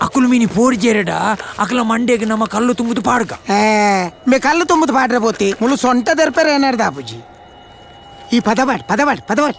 ಅಕುಲು ಮೀನಿ ಪೋಡಿ ಜೇರಡ ಅಕಲ ಮಂಡೆಗೆ ನಮ್ಮ ಕಲ್ಲು ತುಂಬುದು ಪಾಡ್ಕ ఏ, మీ కళ్ళు తొమ్మిది పాటపోతే ముళ్ళు సొంట తెరిపారు ఏనాడు దాపుజీ? ఈ పదవాడు పదవాడు పదవాడు.